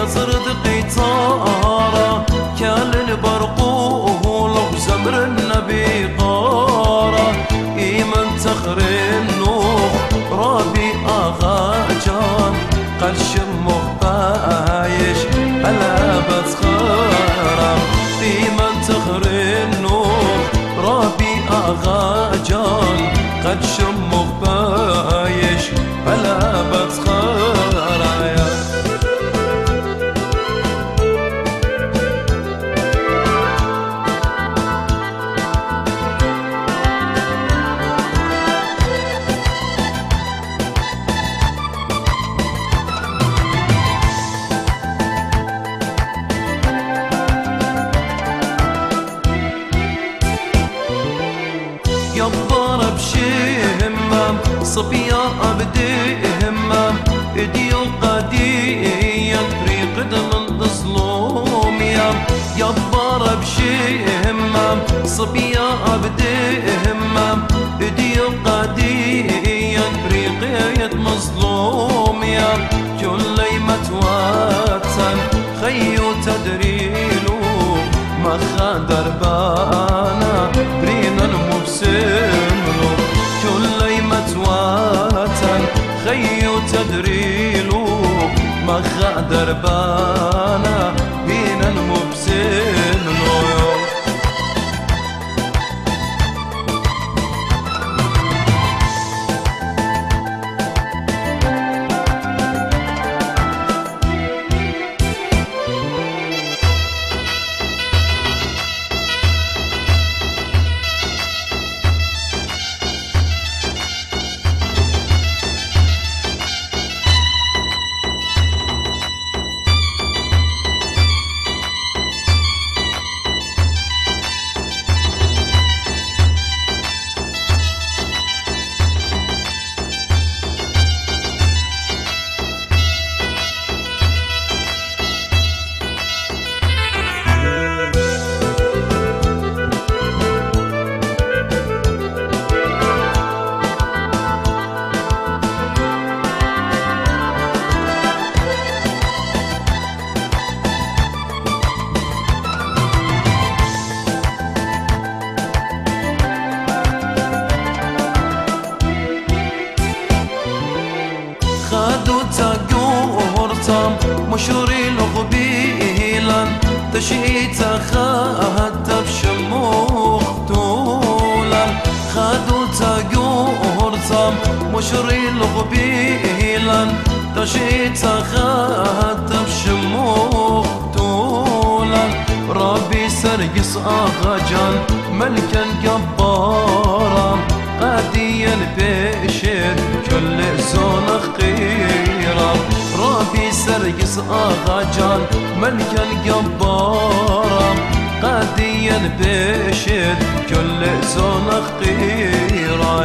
ويطرد قيطارة كان برقول وزمر النبي قارة إيمن تخر النوح رابي آغا جان قال شمه بايش هلا بتخرى. في منتخر النور ربي آغا جان قد شمه صبيا أبدي همام إديو قدي يطريق دم الظلوم يا يبار بشمام صبيا أبدي همام إديو قدي يطريق يد مظلوم يا كل متواتن ما تاقورتم مشوري لغبيلا تشيت خاتب شموخ طولا خادو تاقورتم مشوري لغبيلا تشيت خاتب شموخ طولا ربي سرقس آغا جان ملكا جبارا قاديا بيه هذا جان ملك الجبارة قاديا بشد كل زون خطيرة